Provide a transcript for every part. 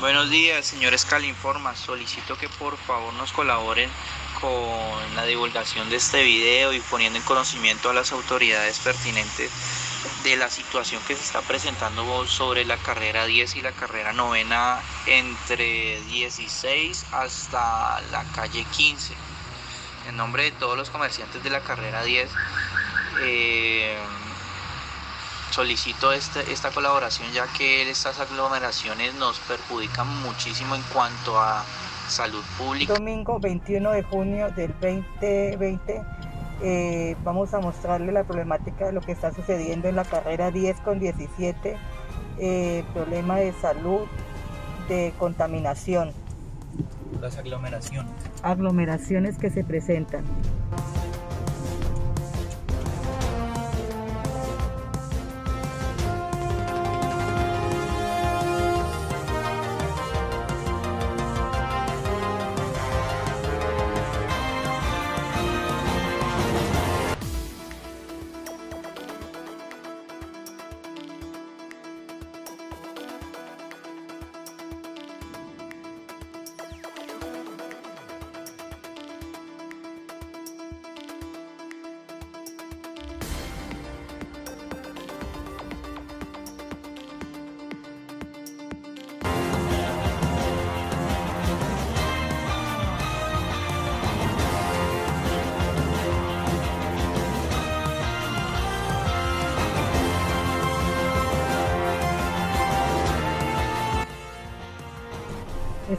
Buenos días, señores Calinforma. Solicito que por favor nos colaboren con la divulgación de este video y poniendo en conocimiento a las autoridades pertinentes de la situación que se está presentando sobre la carrera 10 y la carrera novena entre 16 hasta la calle 15. En nombre de todos los comerciantes de la carrera 10, eh, solicito este, esta colaboración ya que estas aglomeraciones nos perjudican muchísimo en cuanto a salud pública. Domingo 21 de junio del 2020 eh, vamos a mostrarle la problemática de lo que está sucediendo en la carrera 10 con 17, eh, problema de salud, de contaminación. Las aglomeraciones. Aglomeraciones que se presentan.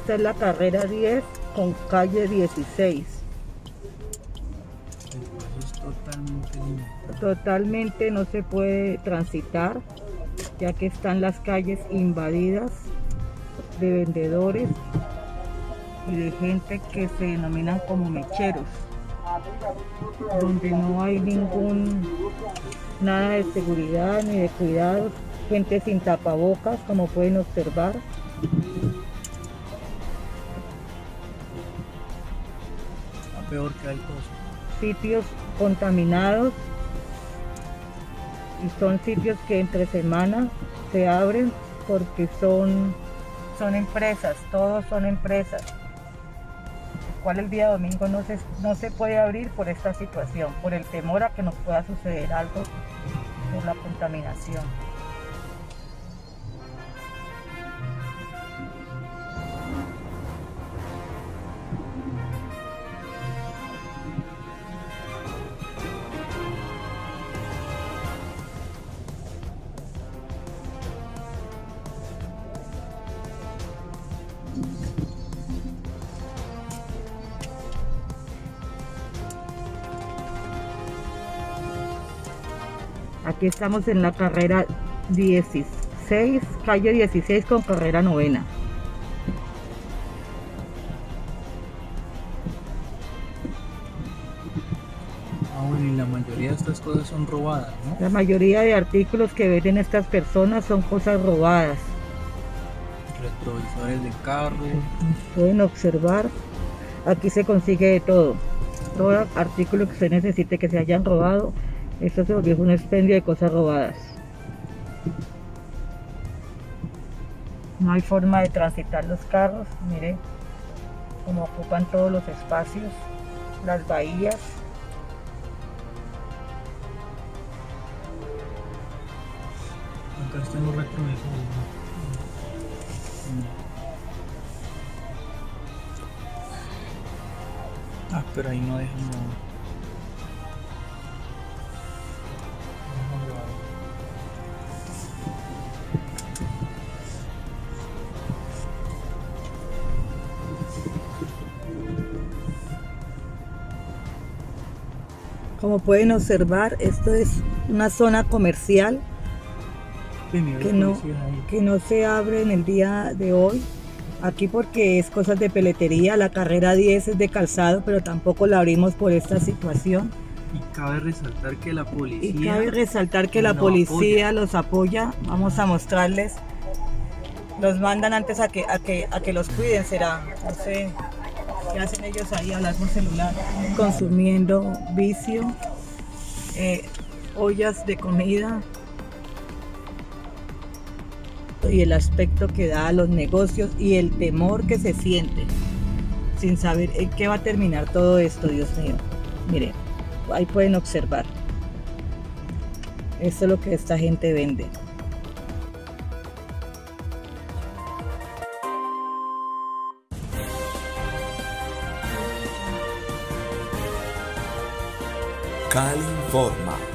Esta es la carrera 10 con calle 16. totalmente Totalmente no se puede transitar ya que están las calles invadidas de vendedores y de gente que se denominan como mecheros donde no hay ningún nada de seguridad ni de cuidado gente sin tapabocas como pueden observar peor que hay cosas. Sitios contaminados y son sitios que entre semana se abren porque son, son empresas, todos son empresas. cual el día domingo no se, no se puede abrir por esta situación, por el temor a que nos pueda suceder algo por la contaminación. Aquí estamos en la carrera 16, calle 16 con carrera novena. Ah, bueno, y la mayoría de estas cosas son robadas, ¿no? La mayoría de artículos que venden estas personas son cosas robadas. Retrovisores de carro. Pueden observar, aquí se consigue de todo. Todo artículo que se necesite que se hayan robado esto se volvió un expendio de cosas robadas. No hay forma de transitar los carros, mire cómo ocupan todos los espacios, las bahías. Acá retrovisores. Ah, pero ahí no dejan nada. Como pueden observar, esto es una zona comercial que no, que no se abre en el día de hoy. Aquí porque es cosas de peletería, la carrera 10 es de calzado, pero tampoco la abrimos por esta situación. Y cabe resaltar que la policía... Y cabe resaltar que la policía los apoya. Vamos a mostrarles. Los mandan antes a que, a que, a que los cuiden, será. No sé. ¿Qué hacen ellos ahí? Hablar por celular, consumiendo vicio, eh, ollas de comida. y el aspecto que da a los negocios y el temor que se siente sin saber en qué va a terminar todo esto, Dios mío. Miren, ahí pueden observar. Esto es lo que esta gente vende. Locale Informa.